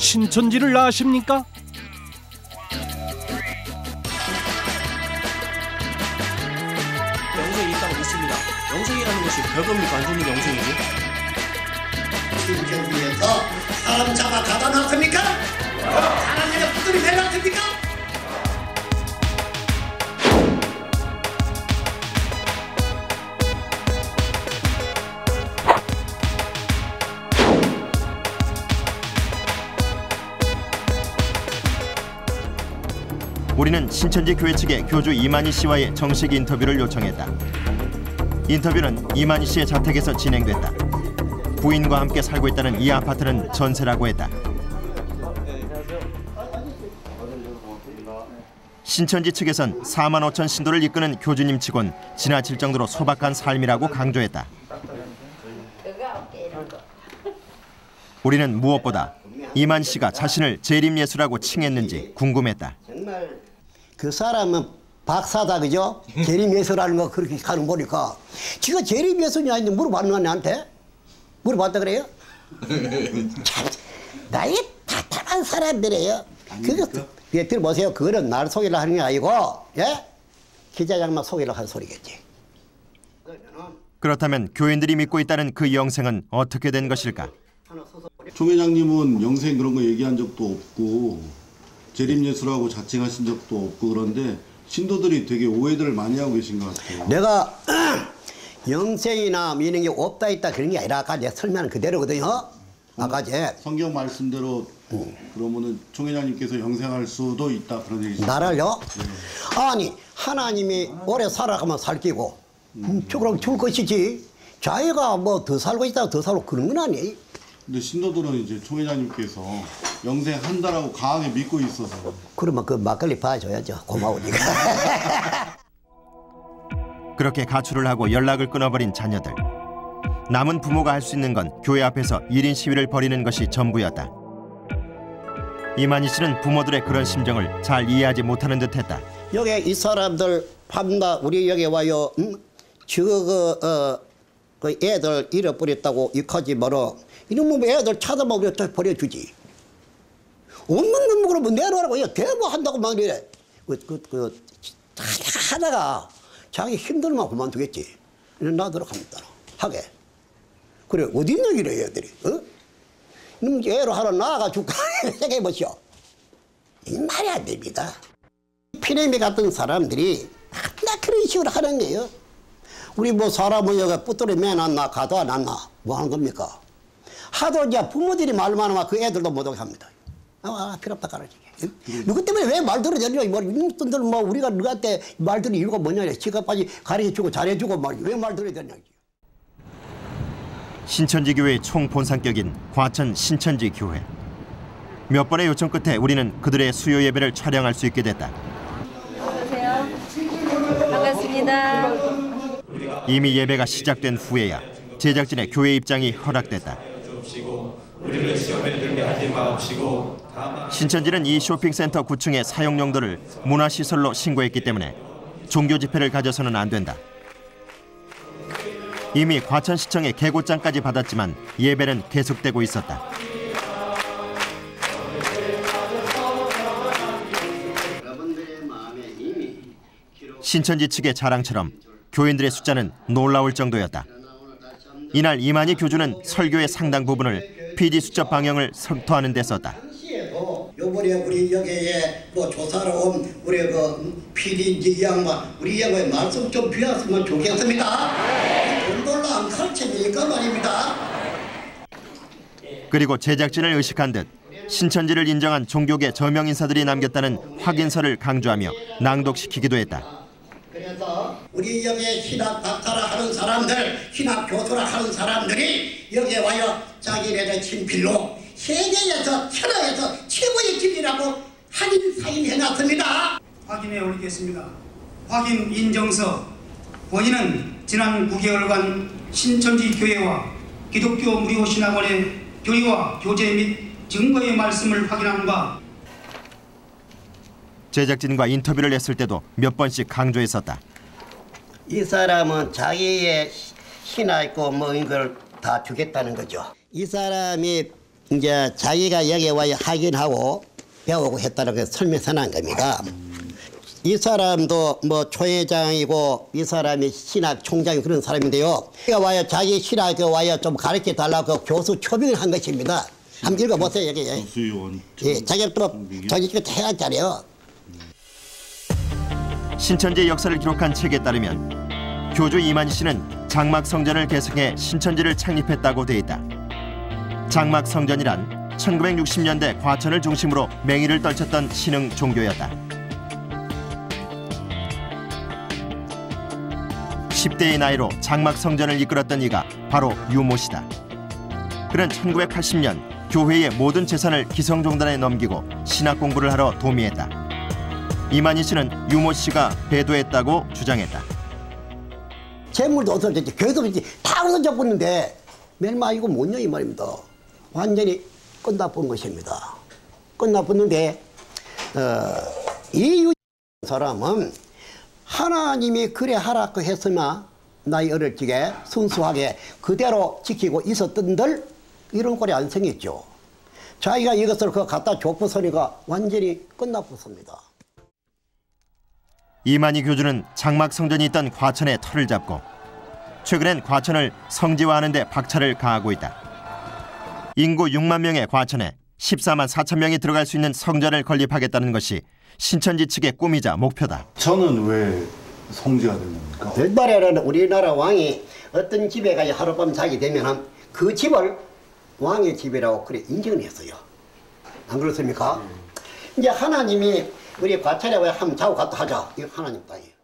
신천지를 아십니까? 영생이 있다고 믿습니다. 영생이라는 것이 별겁니까? 안 좋은 영생이지? 우리는 신천지 교회 측에 교주 이만희 씨와의 정식 인터뷰를 요청했다. 인터뷰는 이만희 씨의 자택에서 진행됐다. 부인과 함께 살고 있다는 이 아파트는 전세라고 했다. 신천지 측에선 4만 5천 신도를 이끄는 교주님 치곤 지나칠 정도로 소박한 삶이라고 강조했다. 우리는 무엇보다 이만 씨가 자신을 재림 예수라고 칭했는지 궁금했다. 정말 그 사람은 박사다 그죠? 재림 예수라는 거 그렇게 가는 거 보니까 지가 재림 예수냐 했는데 물어봤나 나한테? 물어봤다 그래요? 참, 나이 답답한 사람들이에요. 그거 예, 들어보세요. 그거는 날 소개를 하는 게 아니고 예? 기자장만 소개를 한 소리겠지. 그렇다면 교인들이 믿고 있다는 그 영생은 어떻게 된 것일까? 총 회장님은 영생 그런 거 얘기한 적도 없고 재림예수라고 자칭하신 적도 없고 그런데 신도들이 되게 오해들을 많이 하고 계신 것 같아요. 내가 영생이나 뭐 이런 게 없다 있다 그런 게 아니라 아까 내가 설명한 그대로거든요. 아까 제 성경 말씀대로 그러면은 총 회장님께서 영생할 수도 있다 그런 얘기죠. 나를요? 아니 하나님이 오래 살아가면 살기고 음, 그럼 죽을 것이지 자기가 뭐 더 살고 있다고 더 살고 그런 건 아니 근데 신도들은 이제 총 회장님께서 영생 한다라고 강하게 믿고 있어서 그러면 그 막걸리 봐줘야죠 고마우니까 그렇게 가출을 하고 연락을 끊어버린 자녀들. 남은 부모가 할 수 있는 건 교회 앞에서 1인 시위를 벌이는 것이 전부였다. 이만희 씨는 부모들의 그런 심정을 잘 이해하지 못하는 듯했다. 여기 이 사람들 밤낮 우리 여기 와요 응? 저거 그, 어, 그 애들 잃어버렸다고 이까지 말어. 이러면 애들 또 버려주지. 없는 건 그러면 내놓으라고 대모한다고 막 이래. 그, 그, 그, 하다가 자기 힘들면 그만두겠지. 놔두도록 합니다. 하게. 그래 어디 있냐 이래 애들이? 어? 이놈 애로 하나 나아가 줄까? 생각해보시오. 이 말이 안 됩니다. 피레미 같은 사람들이 나 그런 식으로 하는 거예요. 우리 뭐 사람은 여기 뿌돌이 매놨나 가도 안 났나 뭐 하는 겁니까? 하도 이제 부모들이 말만 하면 그 애들도 못 오게 합니다. 아, 필요 없다 가르치게. 누구 때문에 왜 말 들어야 뭐 이놈들 뭐 우리가 누구한테 말 들을 이유가 뭐냐 지금까지 가르쳐주고 잘해주고 말왜 말 들어야 되냐. 신천지 교회의 총본산격인 과천 신천지 교회. 몇 번의 요청 끝에 우리는 그들의 수요 예배를 촬영할 수 있게 됐다. 반갑습니다. 이미 예배가 시작된 후에야 제작진의 교회 입장이 허락됐다. 신천지는 이 쇼핑센터 9층의 사용 용도를 문화시설로 신고했기 때문에 종교 집회를 가져서는 안 된다. 이미 과천시청의 개고장까지 받았지만 예배는 계속되고 있었다. 신천지 측의 자랑처럼 교인들의 숫자는 놀라울 정도였다. 이날 이만희 교주는 설교의 상당 부분을 PD 수첩 방영을 선포하는 데 썼다. 요번에 우리 여기에 뭐 조사를 온 우리 그이 양반 우리 양반의 말씀 좀 비웠으면 좋겠습니다. 돈벌로 안 가르치니까 말입니다. 그리고 제작진을 의식한 듯 신천지를 인정한 종교계 저명 인사들이 남겼다는 확인서를 강조하며 낭독시키기도 했다. 우리 여기에 신학 박사라 하는 사람들, 신학 교수라 하는 사람들이 여기에 와요 자기네들 친필로 세계에서 천하에서 최고의 길이라고 확인 사인해놨습니다. 확인해 올리겠습니다. 확인 인정서 본인은 지난 9개월간 신천지 교회와 기독교 무료 신학원의 교리와 교재 및 증거의 말씀을 확인한 바 제작진과 인터뷰를 했을 때도 몇 번씩 강조했었다. 이 사람은 자기의 신화 있고 뭐 이걸 다 주겠다는 거죠. 이 사람이 이제 자기가 여기 와야 확인하고 배우고 했다는 걸 설명서난 겁니다. 이 사람도 뭐 초회장이고 이 사람이 신학 총장이 그런 사람인데요. 그가 와요 자기 신학에 와요 좀 가르쳐 달라고 교수 초빙을 한 것입니다. 한번 읽어보세요 여기. 수의원 예, 자기 또 자기 거 해야 잘해요. 신천지 역사를 기록한 책에 따르면 교주 이만희 씨는 장막 성전을 개성해 신천지를 창립했다고 돼 있다. 장막 성전이란 1960년대 과천을 중심으로 맹위를 떨쳤던 신흥 종교였다. 10대의 나이로 장막 성전을 이끌었던 이가 바로 유모 씨다. 그는 1980년 교회의 모든 재산을 기성종단에 넘기고 신학 공부를 하러 도미했다. 이만희 씨는 유모 씨가 배도했다고 주장했다. 재물도 없어졌지, 교회도 없지, 다 없어져 버는데 멸마 이거 뭐냐 이 말입니다. 완전히 끝나본 것입니다. 끝나봤는데 어, 이유 사람은 하나님이 그래 하라 그 했으나 나이 어릴 적에 순수하게 그대로 지키고 있었던들 이런 꼴이 안 생겼죠. 자기가 이것을 그 갖다 줬부서니까 완전히 끝나봤습니다. 이만희 교주는 장막 성전이 있던 과천에 터를 잡고 최근엔 과천을 성지화하는 데 박차를 가하고 있다. 인구 6만 명의 과천에 14만 4천 명이 들어갈 수 있는 성전을 건립하겠다는 것이 신천지 측의 꿈이자 목표다. 저는 왜 성지가 된 겁니까? 옛날에는 우리나라 왕이 어떤 집에 가서 하룻밤 자게 되면 그 집을 왕의 집이라고 그래 인정을 했어요. 안 그렇습니까? 이제 하나님이 우리 과천에 왜 한번 자고 갔다 하자. 이거 하나님 땅이에요.